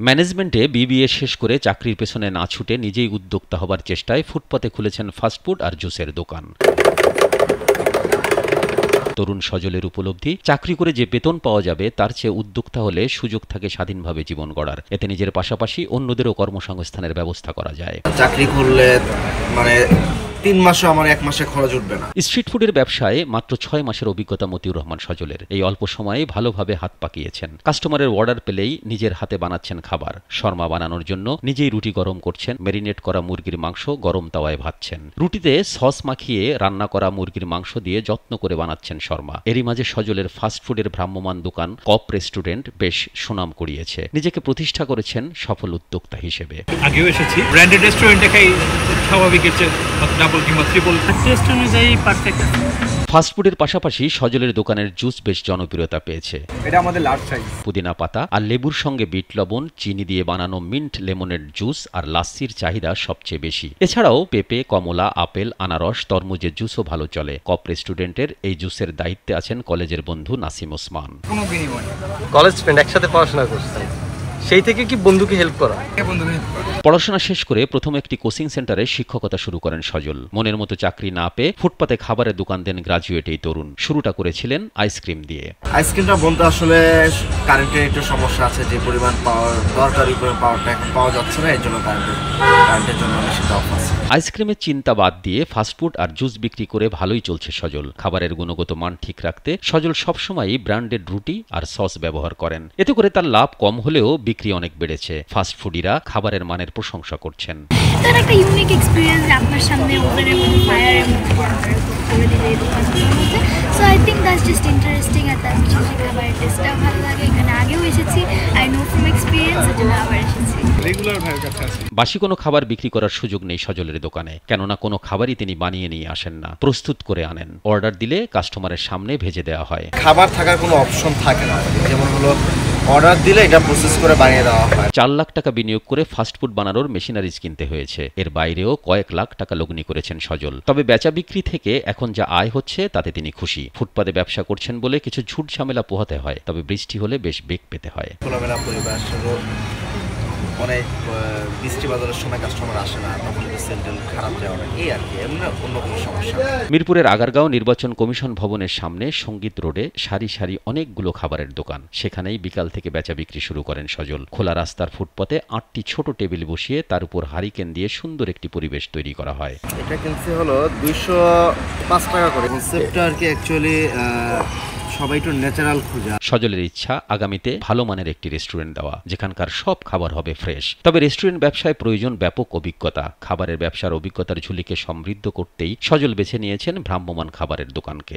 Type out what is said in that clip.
ম্যানেজমেন্টে বিবিএ শেষ করে চাকরির পেছনে না ছুটে নিজেই উদ্যোক্তা হবার চেষ্টায় ফুটপাতে খুলেছেন ফাস্টফুড আর জুসের দোকান। তরুণ সজলের উপলব্ধি, চাকরি করে যে বেতন পাওয়া যাবে তার চেয়ে উদ্যোক্তা হলে সুযোগ থাকে স্বাধীনভাবে জীবন গড়ার। এতে নিজের পাশাপাশি অন্যদেরও কর্মসংস্থানের ব্যবস্থা করা যায়। চাকরি করলে মানে তিন মাসে আমার এক মাসে খরচ উঠবে না। স্ট্রিট ফুডের ব্যবসায় মাত্র ছয় মাসের অভিজ্ঞতা মতিউর রহমান সজলের। এই অল্প সময়ে ভালোভাবে হাত পাকিয়েছেন। কাস্টমারের অর্ডার পেলেই নিজের হাতে বানাচ্ছেন খাবার। শর্মা বানানোর জন্য নিজেই রুটি গরম করছেন মেরিনেট করা মুরগির মাংস গরম তাওয়ায় ভাজছেন। রুটিতে সস মাখিয়ে রান্না করা মুরগির মাংস দিয়ে যত্ন করে বানাচ্ছেন শর্মা। এরই মাঝে সজলের ফাস্টফুডের ভ্রাম্যমান দোকান কপ রেস্টুরেন্ট বেশ সুনাম কুড়িয়েছে। নিজেকে প্রতিষ্ঠা করেছেন সফল উদ্যোক্তা হিসেবে। আগেও এসেছি। ব্র্যান্ডেড রেস্টুরেন্টে খাই স্বাভাবিক ডাবল কিংবা ট্রিপল টেস্ট অনুযায়ী পারফেক্ট ফাস্টফুডের পাশাপাশি সজলের দোকানের জুস বেশ জনপ্রিয়তা পেয়েছে। এটা আমাদের লার্জ সাইজ পুদিনা পাতা আর লেবুর সঙ্গে বিট লবণ চিনি দিয়ে বানানো মিন্ট লেমনের জুস আর লাস্সির চাহিদা সবচেয়ে বেশি। এছাড়াও পেঁপে কমলা আপেল আনারস তরমুজের জুসও ভালো চলে। কপ রেস্টুরেন্টের এই জুসের দায়িত্বে আছেন কলেজের বন্ধু নাসিম ওসমান। কোনো বিনিময়। কলেজ ফ্রেন্ড একসাথে পড়াশোনা করছেন সেই থেকে কি বন্ধুকে হেল্প করা? বন্ধু পড়াশোনা শেষ করে প্রথম একটি কোচিং সেন্টারে শিক্ষকতা শুরু করেন সজল। মনের মতো চাকরি না পেয়ে ফুটপাতে খাবারের দোকান দেন গ্রাজুয়েট এই তরুণ। শুরুটা করেছিলেন আইসক্রিম দিয়ে। আইসক্রিমটা বলতে আসলে কারেন্টের একটু সমস্যা আছে যে পরিমাণ পাওয়ার দরকার পরিমাণ পাওয়ারটা এখন পাওয়া যাচ্ছে না এর জন্য কারেন্টের কারেন্টের জন্য সেটা অফ আছে। আইসক্রিমের চিন্তা বাদ দিয়ে ফাস্টফুড আর জুস বিক্রি করে ভালোই চলছে সজল। খাবারের গুণগত মান ঠিক রাখতে সজল সবসময়ই ব্র্যান্ডেড রুটি আর সস ব্যবহার করেন। এতে করে তার লাভ কম হলেও বিক্রি অনেক বেড়েছে। ফাস্টফুডিরা খাবারের মানের প্রশংসা করছেন। তার একটা ইউনিক এক্সপিরিয়েন্স আপনার সামনে ওভেনের মধ্যে ফায়ারের মধ্যে করে দিলে এই দোকানগুলোর মধ্যে so I think that's just interesting আর তার বিশেষ খাবারের টেস্টটাও ভালো লাগে। এখানে আগেও এসেছি। আই নো ফ্রম এক্সপিরিয়েন্স এর আবার এসেছি। রেগুলার ভাইয়ের কাছে আছি বাসি কোনো খাবার বিক্রি করার সুযোগ নেই সজলের দোকানে। কেননা কোনো খাবারই তিনি বানিয়ে নিয়ে আসেন না। প্রস্তুত করে আনেন। অর্ডার দিলে কাস্টমারের সামনে ভেজে দেওয়া হয়। খাবার থাকার কোনো অপশন থাকে না। যেমন হলো অর্ডার দিলে এটা প্রসেস করে বানিয়ে দেওয়া হয়। চার লাখ টাকা বিনিয়োগ করে ফাস্টফুড বানানোর মেশিনারিজ কিনতে হয়েছে। এর বাইরেও কয়েক লাখ টাকা লগ্নি করেছেন সজল। তবে বেচা বিক্রি থেকে এখন যা আয় হচ্ছে তাতে তিনি খুশি। ফুটপাতে ব্যবসা করছেন বলে কিছু ঝুট ঝামেলা পোহাতে হয় তবে বৃষ্টি হলে বেশ বেগ পেতে হয়। খোলামেলা পরিবেশ অনেক বৃষ্টি বাজারের সময় কাস্টমার আসে না তখন সেল টেল খারাপ যায় অনেক। এই আর কি এমনি অন্য কোনো সমস্যা মিরপুরের আগারগাঁও নির্বাচন কমিশন ভবনের সামনে সংগীত রোডে সারি সারি অনেকগুলো খাবারের দোকান। সেখানেই বিকাল থেকে বেচা বিক্রি শুরু করেন সজল। খোলা রাস্তার ফুটপথে আটটি ছোট টেবিল বসিয়ে তার উপর হারিকেন দিয়ে সুন্দর একটি পরিবেশ তৈরি করা হয়। এটা কিনছে হলো দুইশো পাঁচ টাকা করে। কনসেপ্টটা আর কি অ্যাকচুয়ালি সবাই একটু ন্যাচারাল খোঁজা। সজলের ইচ্ছা আগামীতে ভালো মানের একটি রেস্টুরেন্ট দেওয়া, যেখানকার সব খাবার হবে ফ্রেশ তবে রেস্টুরেন্ট ব্যবসায় প্রয়োজন ব্যাপক অভিজ্ঞতা। খাবারের ব্যবসার অভিজ্ঞতার ঝুলিকে সমৃদ্ধ করতেই সজল বেছে নিয়েছেন ভ্রাম্যমান খাবারের দোকানকে।